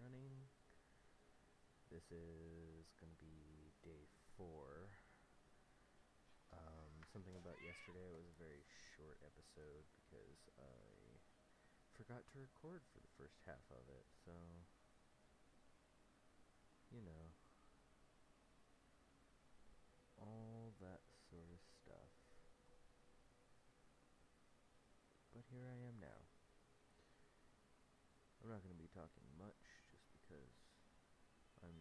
running. This is going to be day four. Um, something about yesterday was a very short episode because I forgot to record for the first half of it, so you know all that sort of stuff. But here I am now. I'm not going to be talking much just because I'm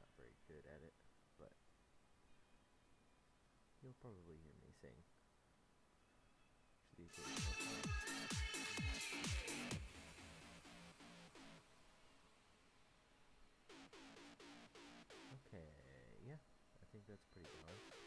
not very good at it, but you'll probably hear me sing. Okay, yeah, I think that's pretty balanced.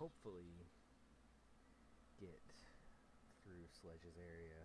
Hopefully get through Sledge's area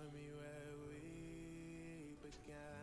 Show me where we began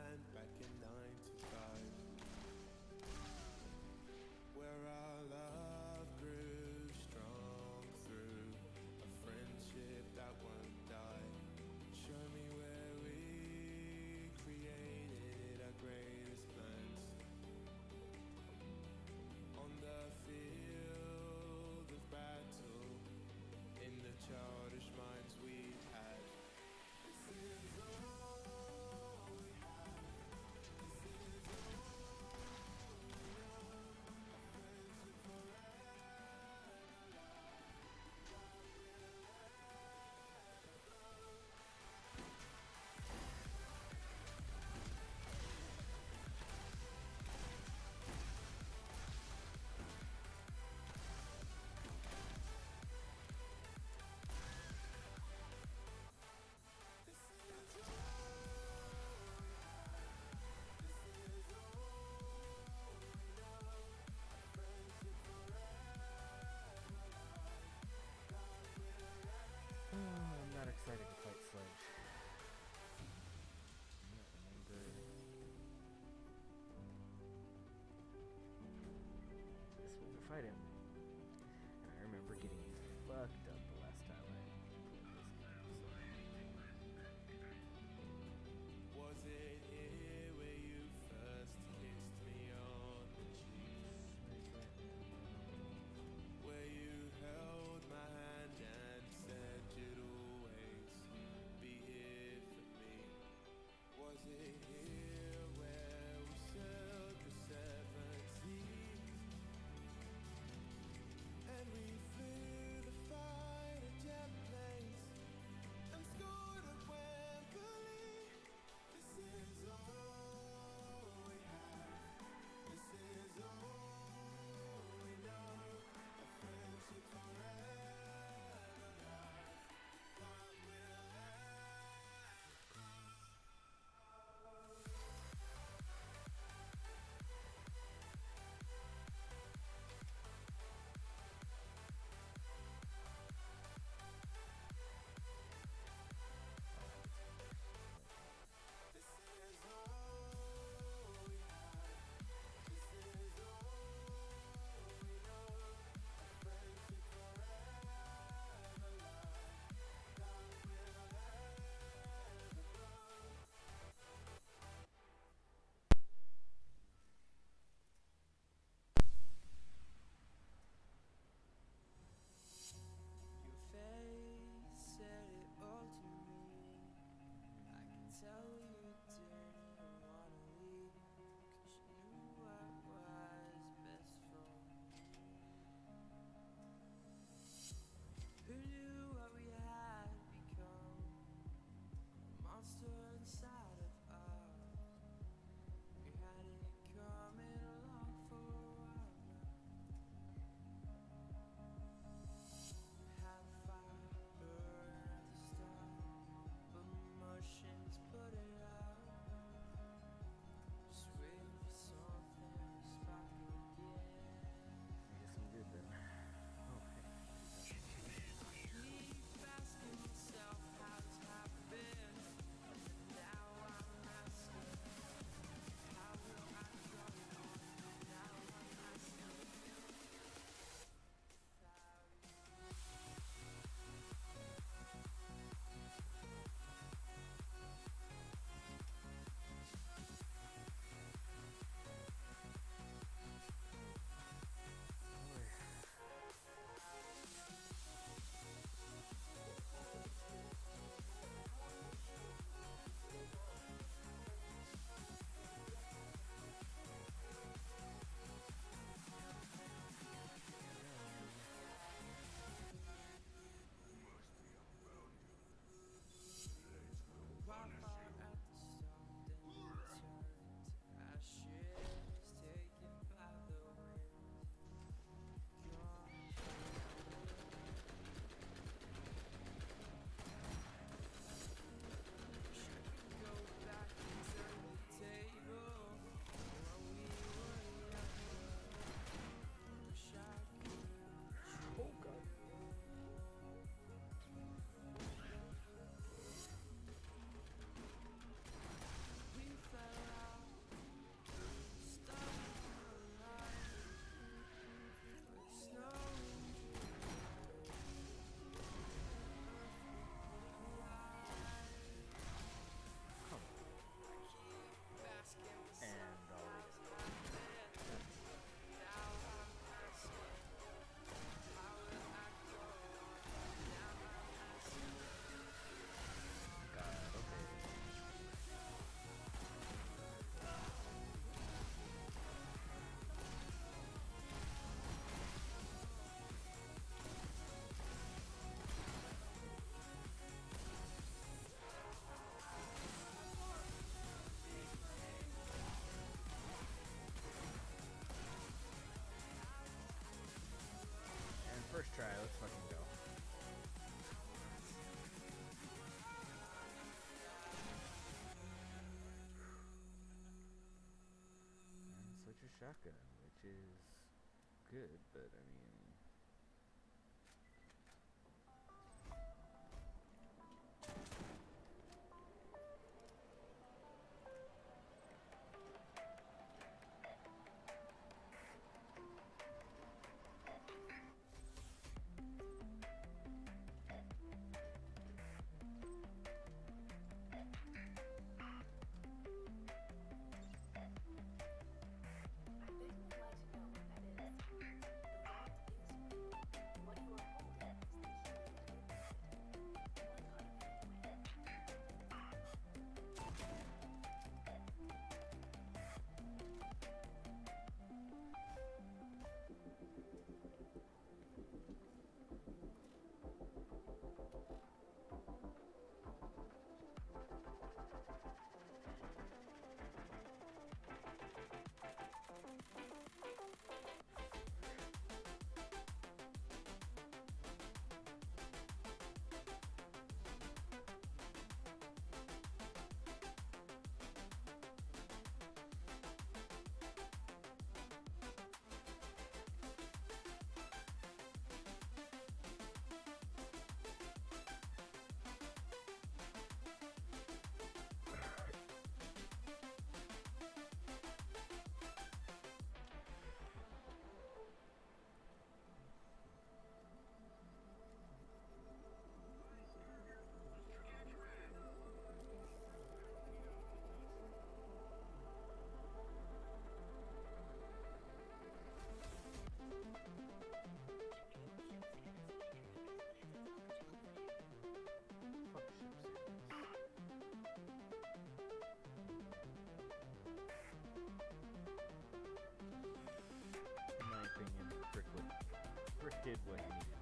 shotgun, which is good, but I mean. did what he needed.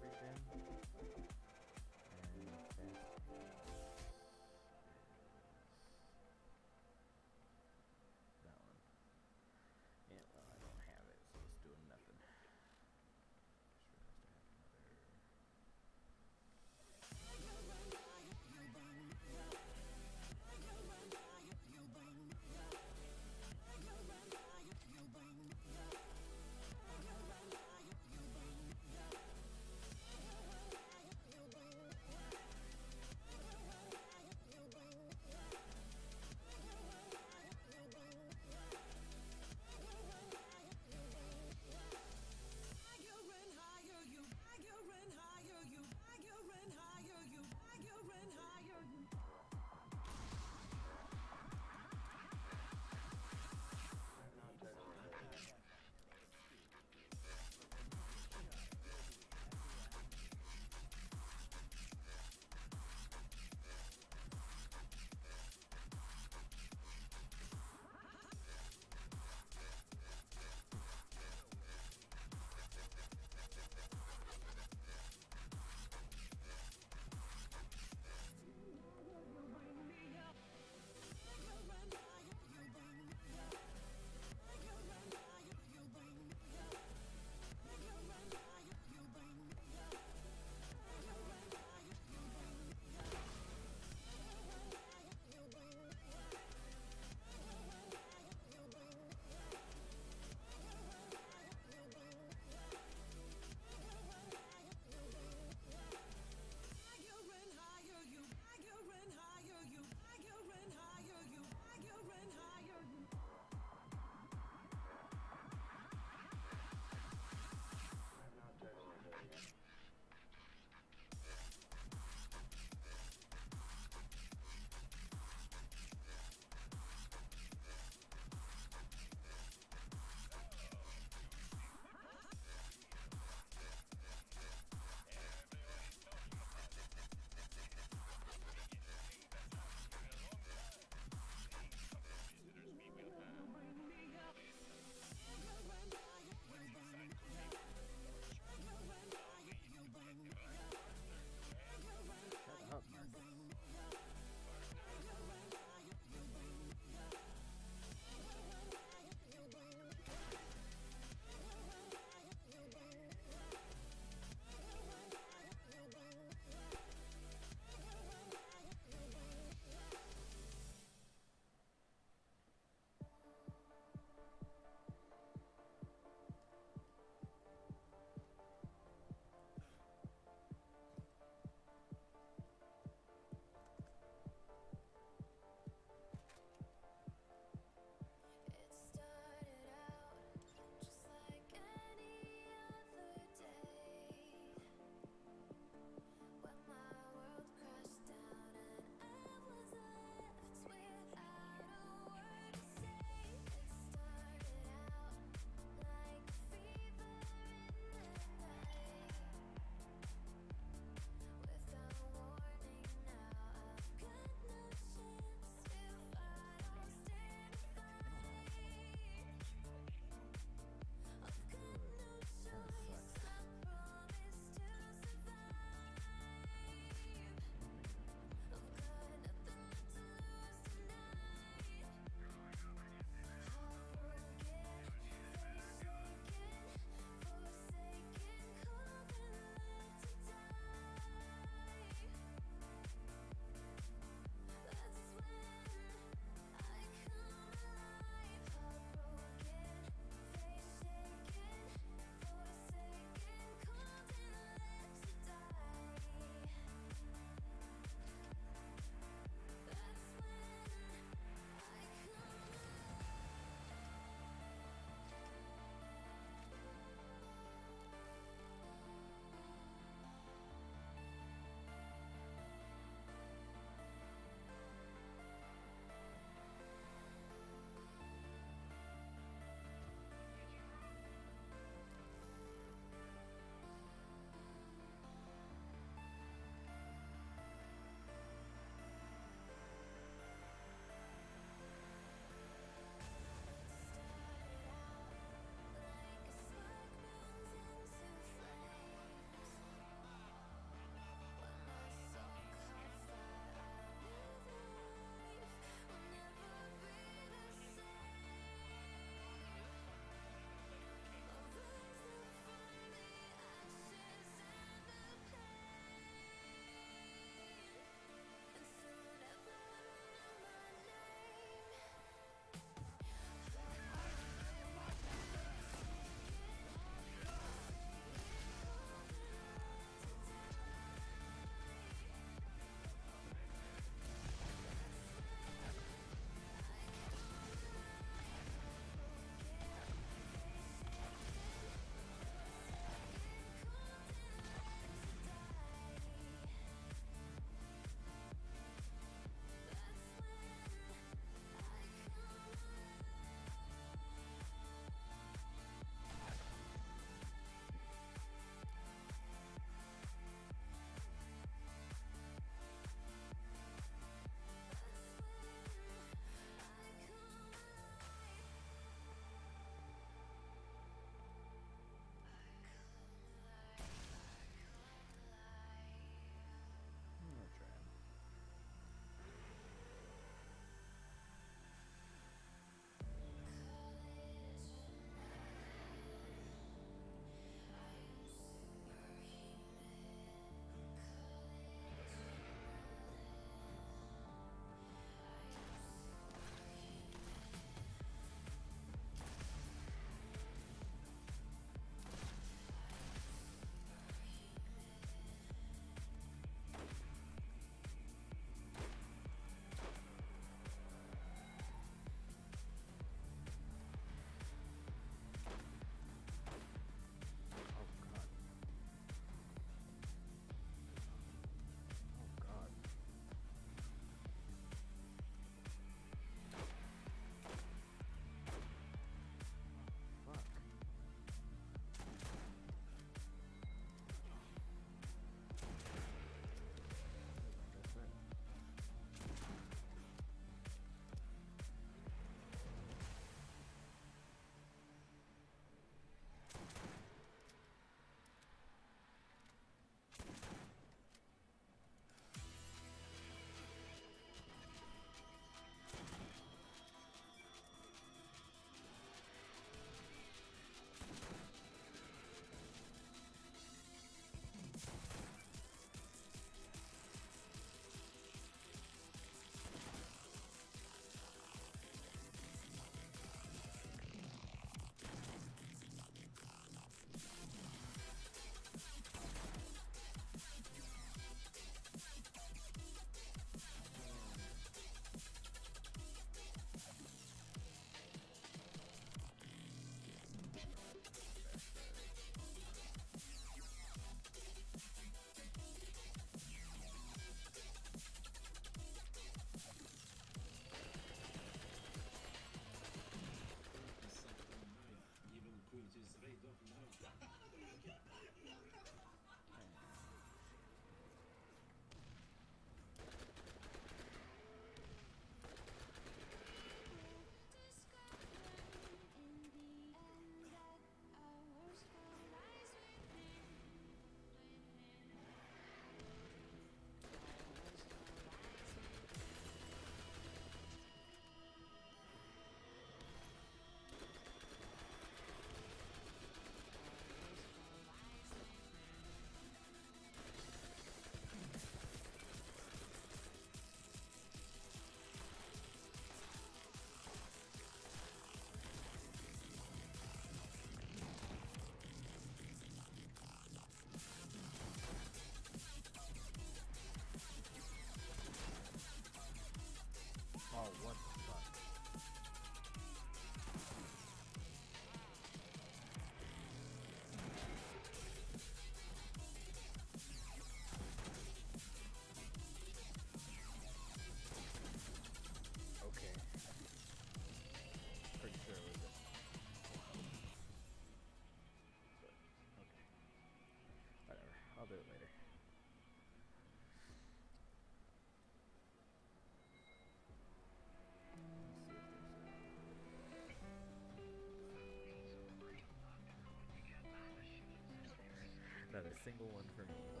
Single one for me,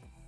Bye.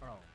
Bro.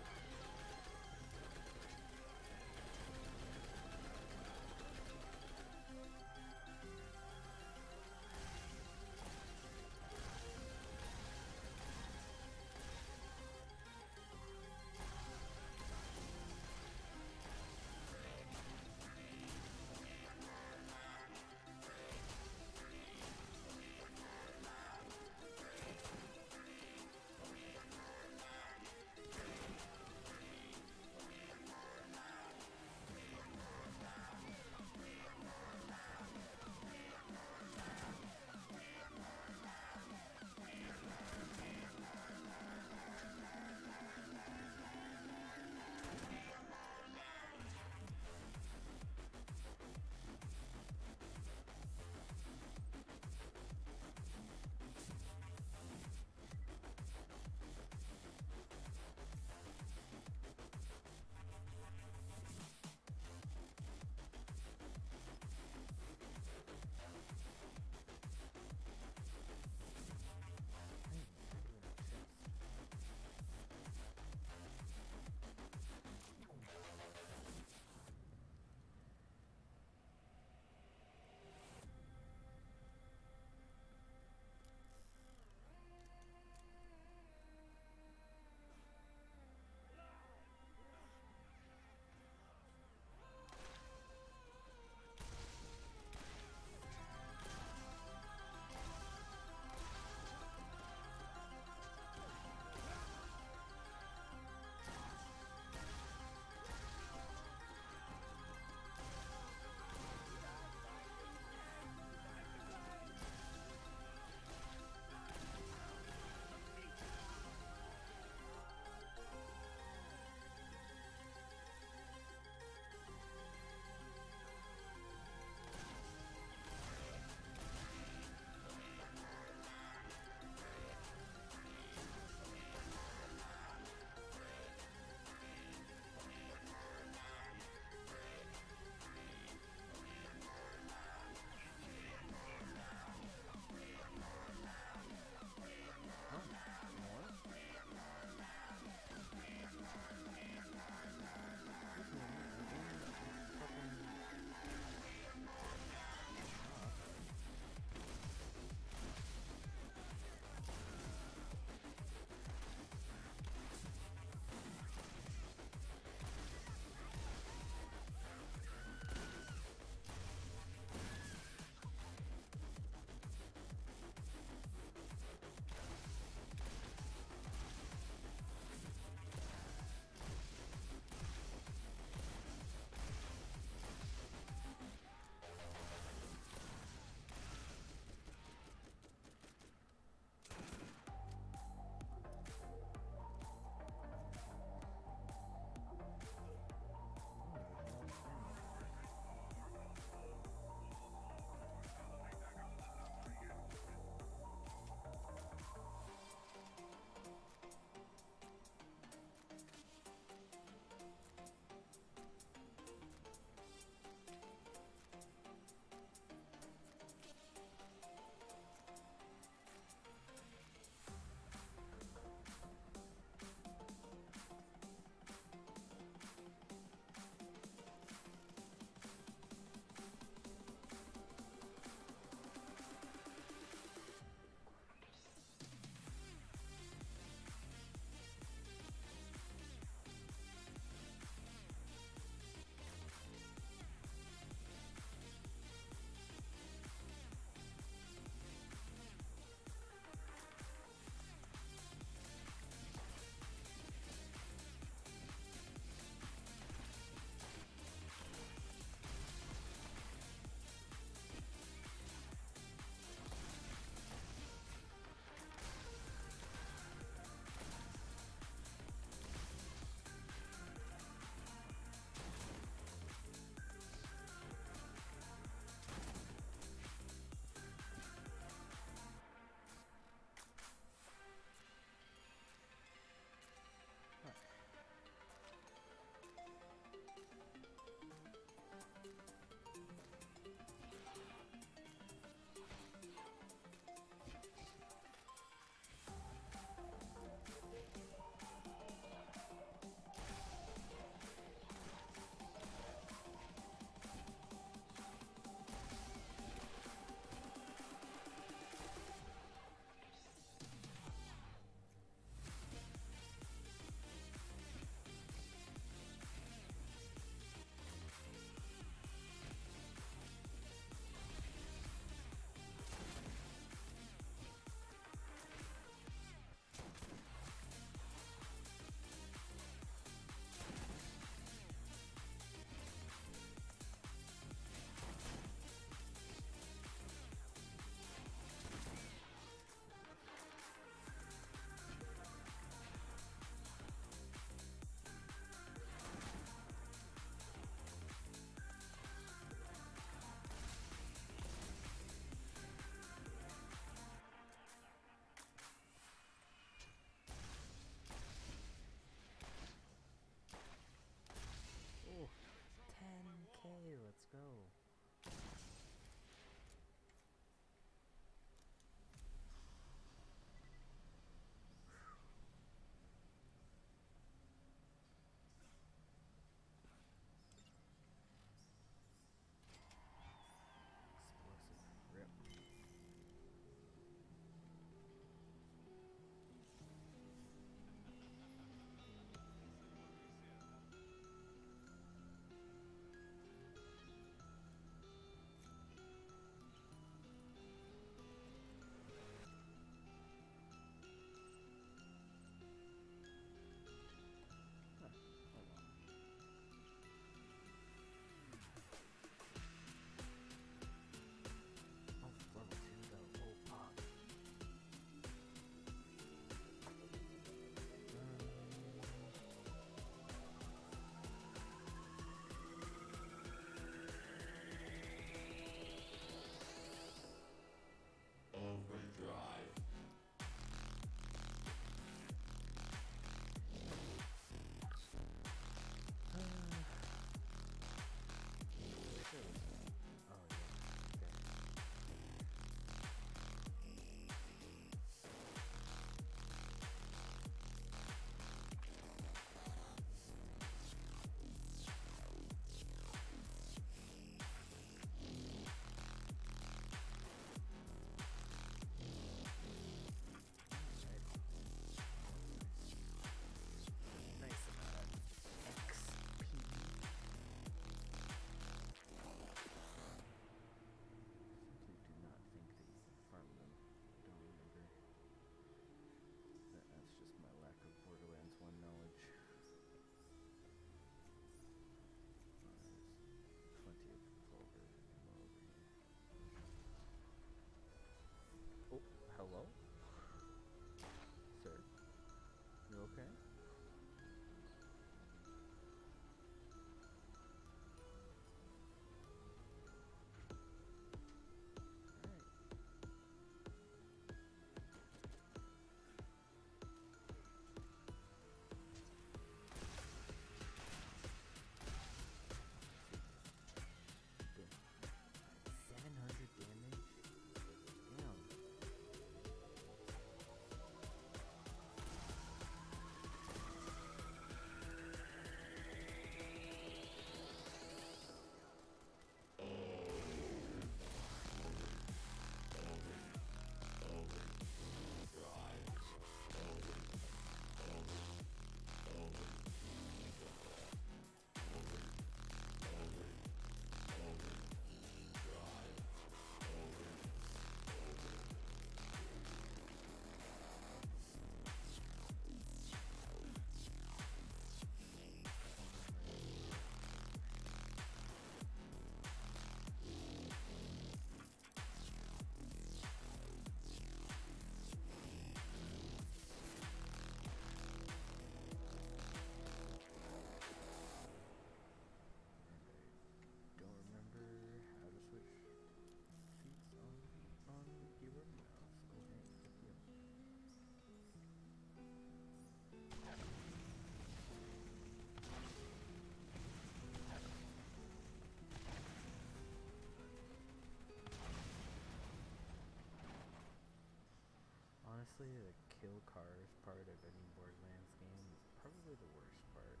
Honestly, the kill cars part of any Borderlands game is probably the worst part.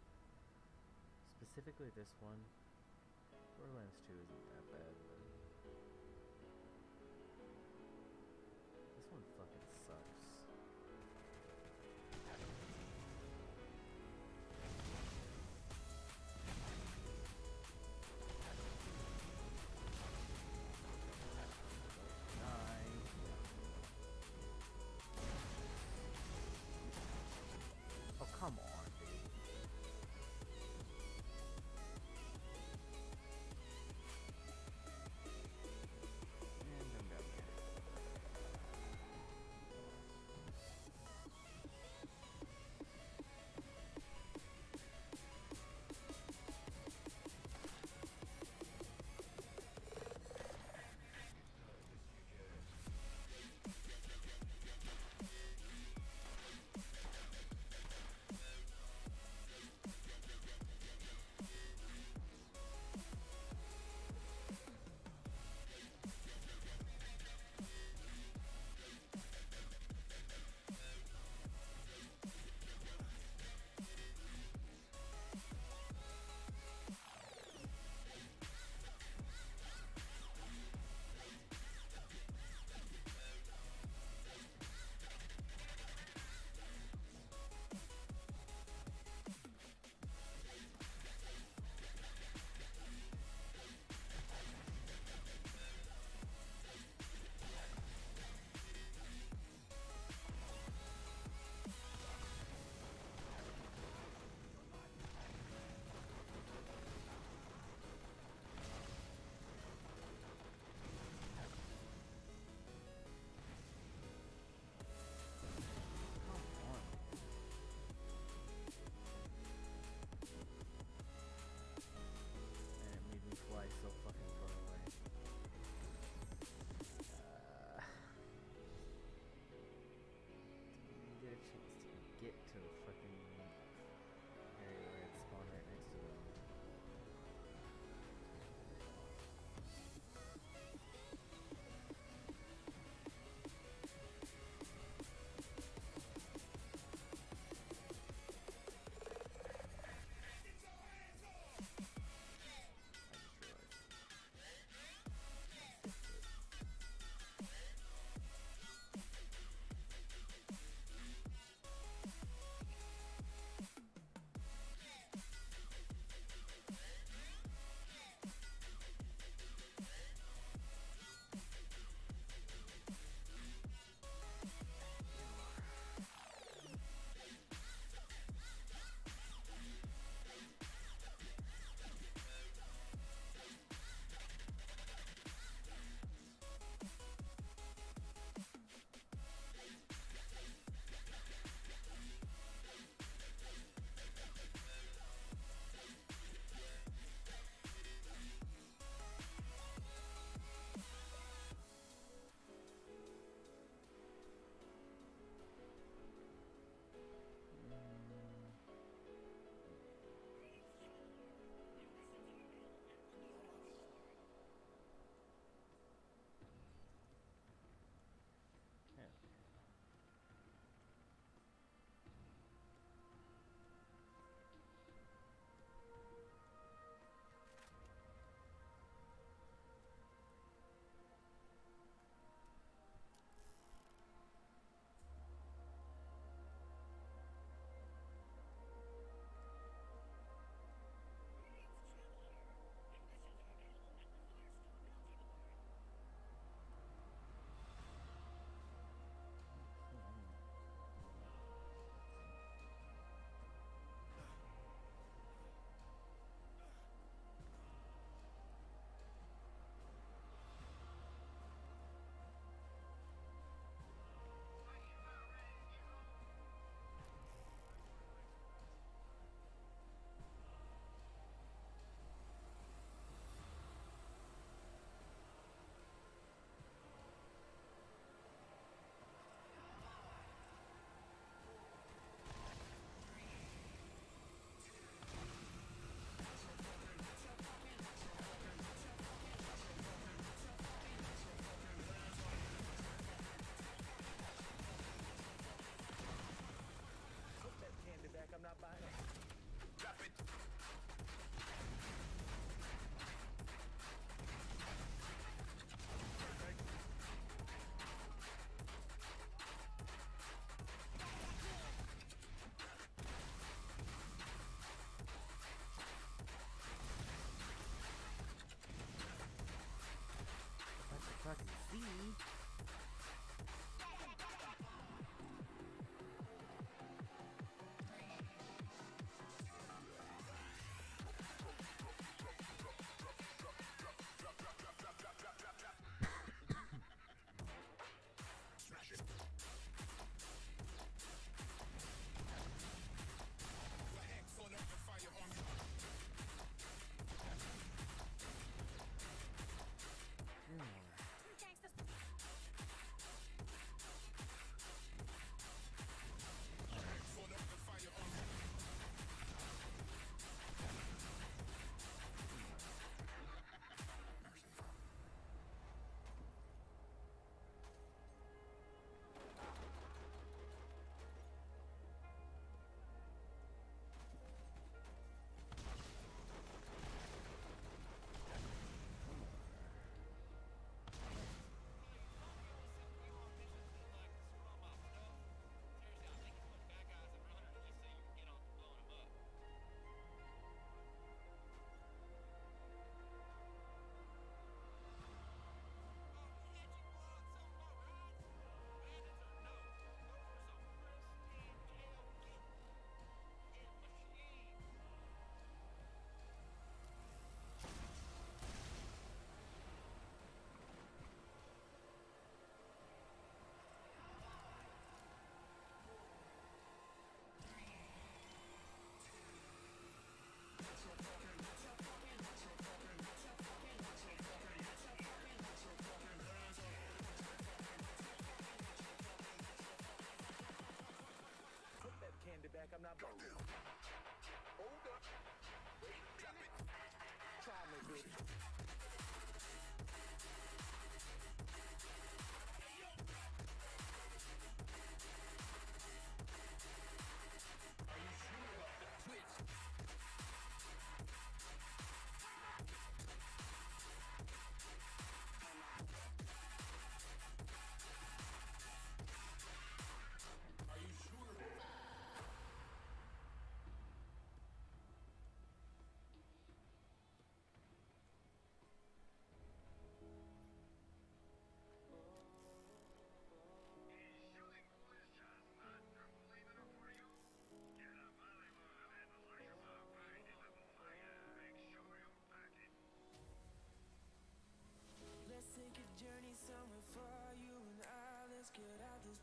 Specifically this one. Borderlands 2 isn't that bad,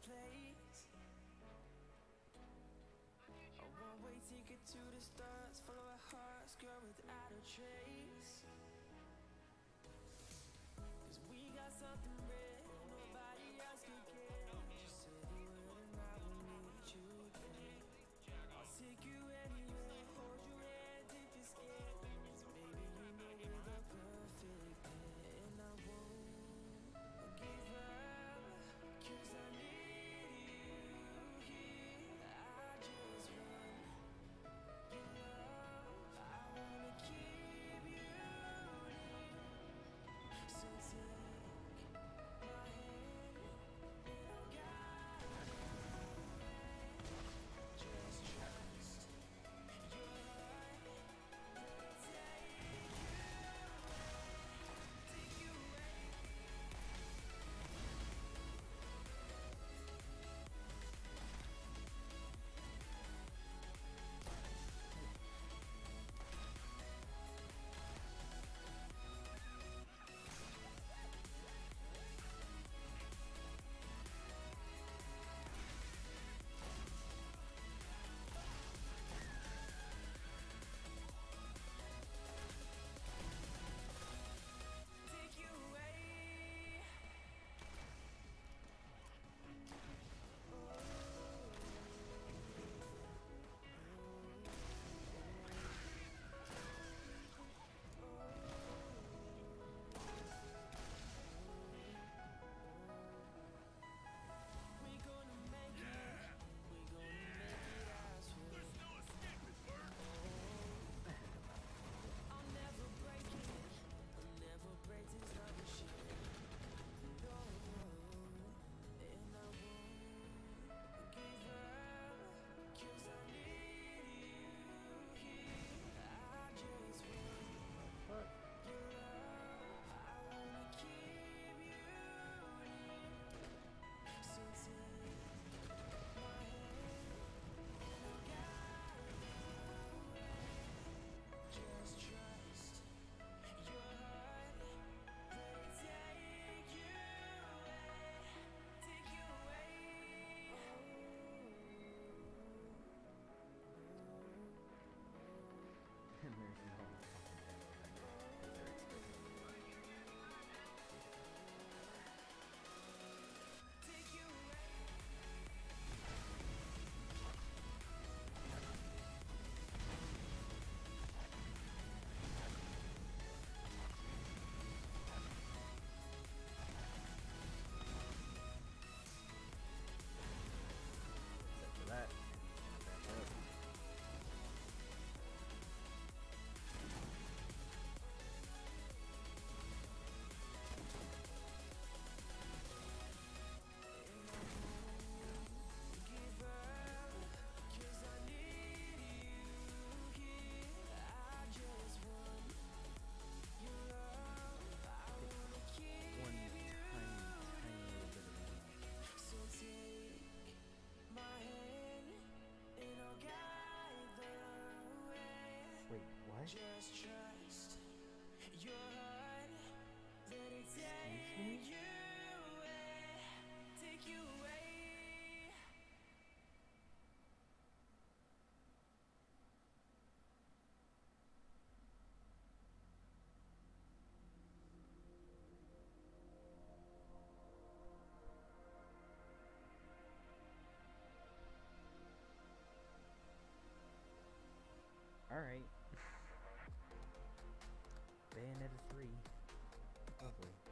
place. A one-way ticket to the stars Follow our hearts, girl, without a trace. Cause we got something real. Alright. Bayonetta 3. Lovely.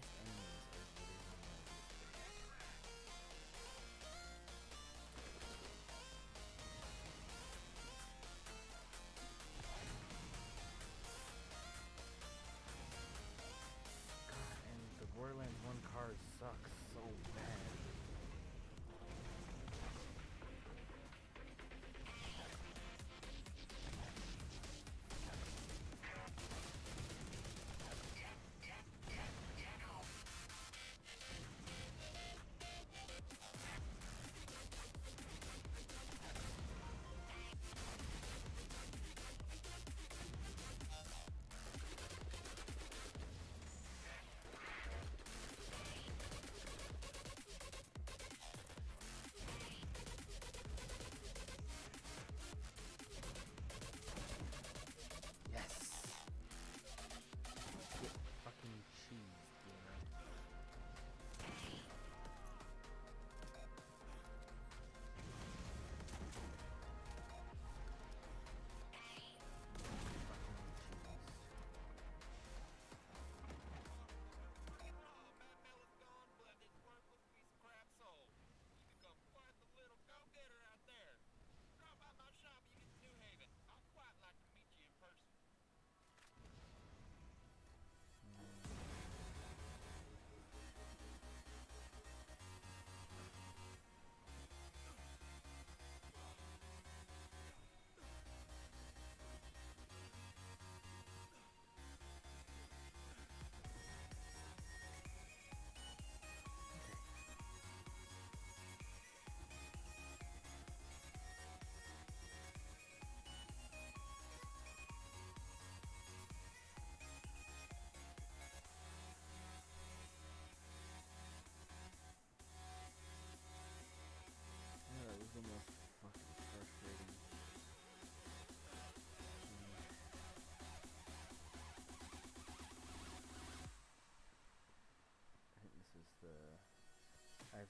Car-based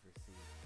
I've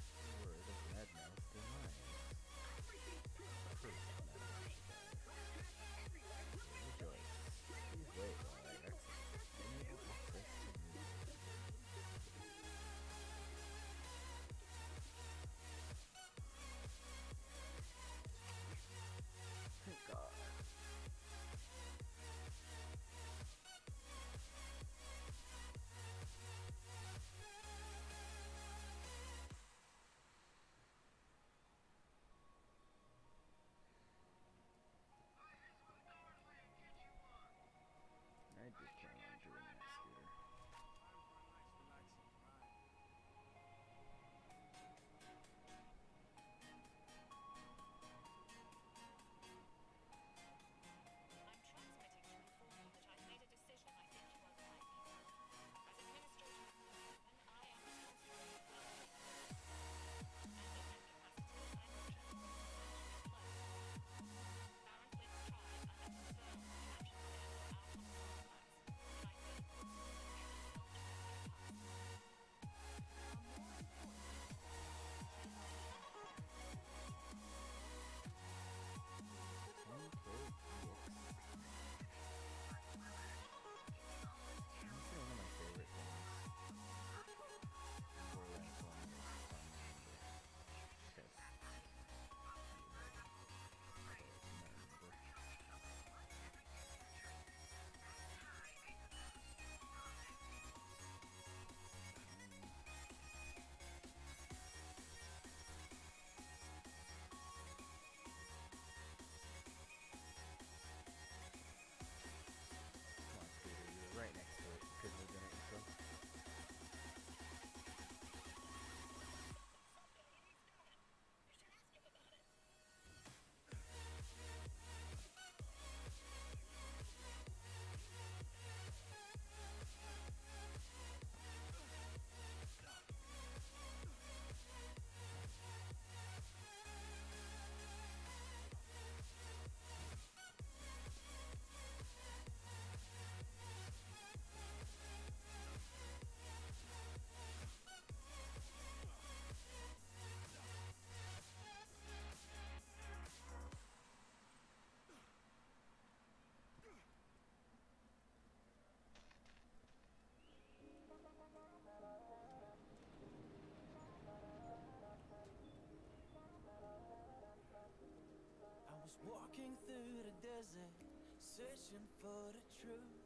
searching for the truth.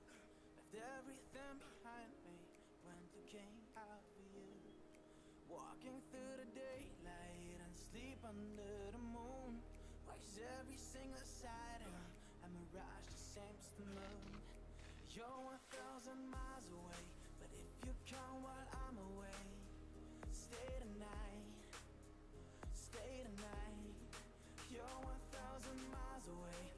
Left everything behind me. To came out for you. Walking through the daylight and sleep under the moon. Watch every single sight and a mirage same as the moon. You're one thousand miles away, but if you come while I'm away, stay the night, stay the night. You're one thousand miles away,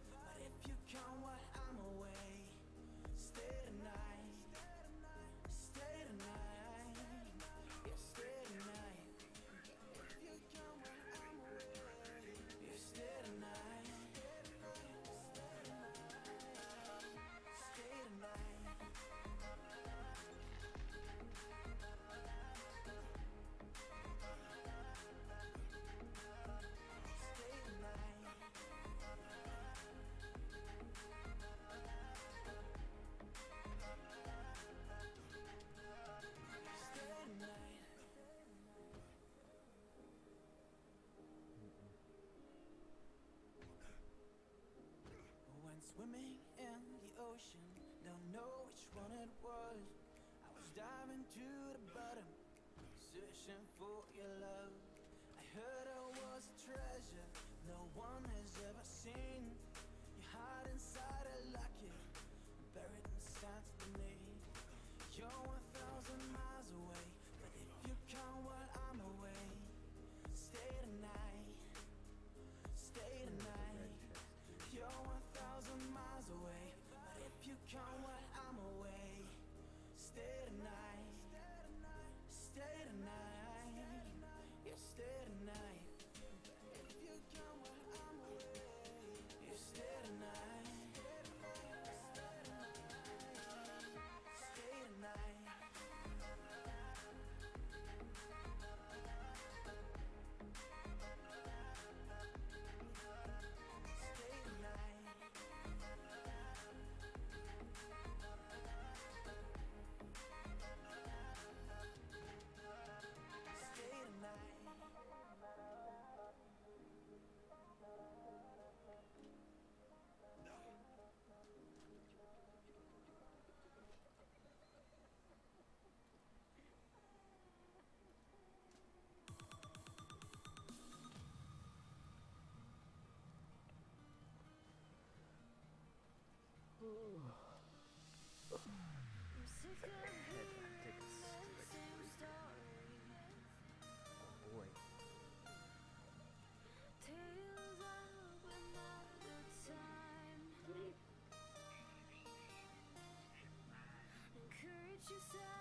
swimming in the ocean, don't know which one it was. I was diving to the bottom, searching for your love. I heard I was a treasure no one has ever seen. yourself